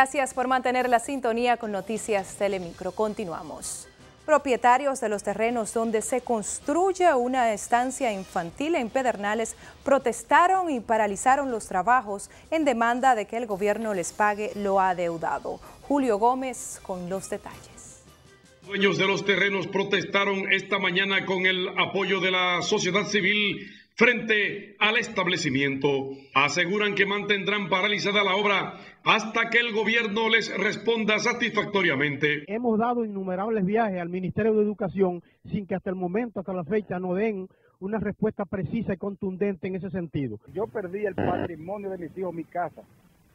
Gracias por mantener la sintonía con Noticias Telemicro. Continuamos. Propietarios de los terrenos donde se construye una estancia infantil en Pedernales protestaron y paralizaron los trabajos en demanda de que el gobierno les pague lo adeudado. Julio Gómez con los detalles. Dueños de los terrenos protestaron esta mañana con el apoyo de la sociedad civil frente al establecimiento. Aseguran que mantendrán paralizada la obra hasta que el gobierno les responda satisfactoriamente. Hemos dado innumerables viajes al Ministerio de Educación sin que hasta el momento, hasta la fecha, no den una respuesta precisa y contundente en ese sentido. Yo perdí el patrimonio de mis hijos, mi casa,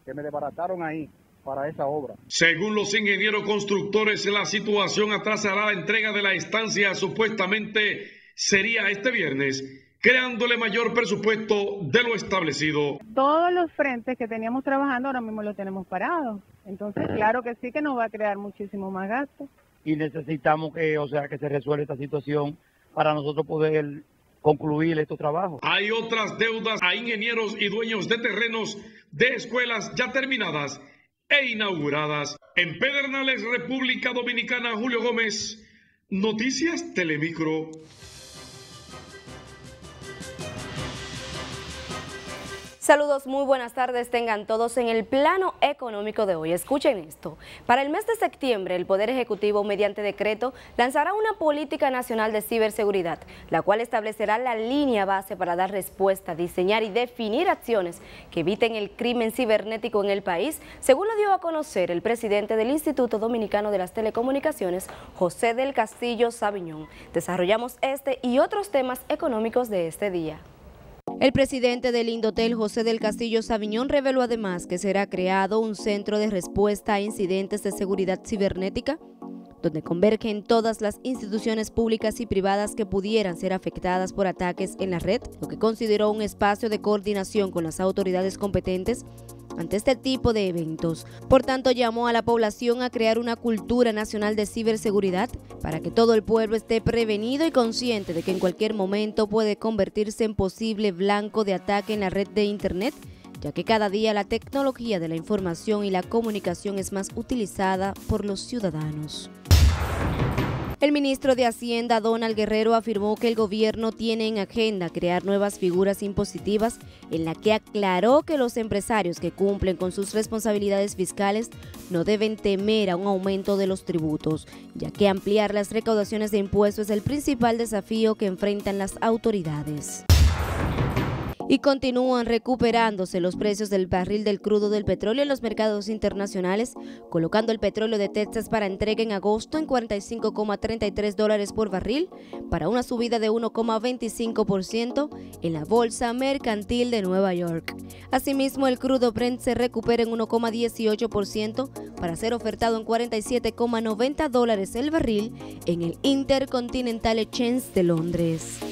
que me desbarataron ahí para esa obra. Según los ingenieros constructores, la situación atrasará la entrega de la estancia supuestamente sería este viernes creándole mayor presupuesto de lo establecido. Todos los frentes que teníamos trabajando ahora mismo los tenemos parados. Entonces, claro que sí que nos va a crear muchísimo más gasto. Y necesitamos que, o sea, que se resuelva esta situación para nosotros poder concluir estos trabajos. Hay otras deudas a ingenieros y dueños de terrenos de escuelas ya terminadas e inauguradas. En Pedernales, República Dominicana, Julio Gómez, Noticias Telemicro. Saludos, muy buenas tardes, tengan todos en el plano económico de hoy. Escuchen esto. Para el mes de septiembre, el Poder Ejecutivo, mediante decreto, lanzará una política nacional de ciberseguridad, la cual establecerá la línea base para dar respuesta, diseñar y definir acciones que eviten el crimen cibernético en el país, según lo dio a conocer el presidente del Instituto Dominicano de las Telecomunicaciones, José del Castillo Sabiñón. Desarrollamos este y otros temas económicos de este día. El presidente del Indotel, José del Castillo Sabiñón, reveló además que será creado un centro de respuesta a incidentes de seguridad cibernética, donde convergen todas las instituciones públicas y privadas que pudieran ser afectadas por ataques en la red, lo que consideró un espacio de coordinación con las autoridades competentes ante este tipo de eventos. Por tanto, llamó a la población a crear una cultura nacional de ciberseguridad para que todo el pueblo esté prevenido y consciente de que en cualquier momento puede convertirse en posible blanco de ataque en la red de Internet ya que cada día la tecnología de la información y la comunicación es más utilizada por los ciudadanos. El ministro de Hacienda, Donald Guerrero, afirmó que el gobierno tiene en agenda crear nuevas figuras impositivas en la que aclaró que los empresarios que cumplen con sus responsabilidades fiscales no deben temer a un aumento de los tributos, ya que ampliar las recaudaciones de impuestos es el principal desafío que enfrentan las autoridades y continúan recuperándose los precios del barril del crudo del petróleo en los mercados internacionales, colocando el petróleo de Texas para entrega en agosto en 45,33 dólares por barril, para una subida de 1,25% en la bolsa mercantil de Nueva York. Asimismo, el crudo Brent se recupera en 1,18% para ser ofertado en 47,90 dólares el barril en el Intercontinental Exchange de Londres.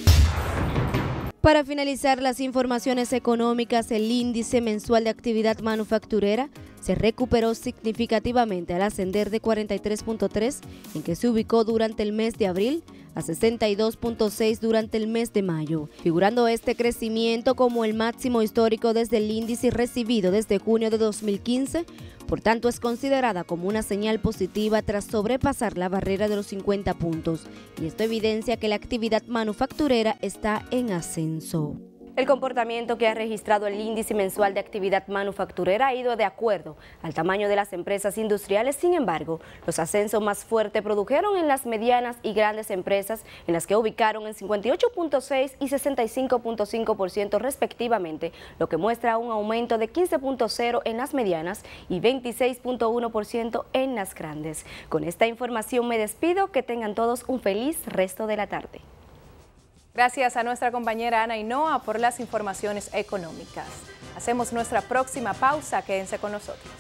Para finalizar las informaciones económicas, el índice mensual de actividad manufacturera se recuperó significativamente al ascender de 43.3 en que se ubicó durante el mes de abril a 62.6 durante el mes de mayo, figurando este crecimiento como el máximo histórico desde el índice recibido desde junio de 2015 por tanto, es considerada como una señal positiva tras sobrepasar la barrera de los 50 puntos y esto evidencia que la actividad manufacturera está en ascenso. El comportamiento que ha registrado el índice mensual de actividad manufacturera ha ido de acuerdo al tamaño de las empresas industriales, sin embargo, los ascensos más fuertes produjeron en las medianas y grandes empresas, en las que ubicaron en 58.6 y 65.5% respectivamente, lo que muestra un aumento de 15.0 en las medianas y 26.1% en las grandes. Con esta información me despido, que tengan todos un feliz resto de la tarde. Gracias a nuestra compañera Ana Inoa por las informaciones económicas. Hacemos nuestra próxima pausa, quédense con nosotros.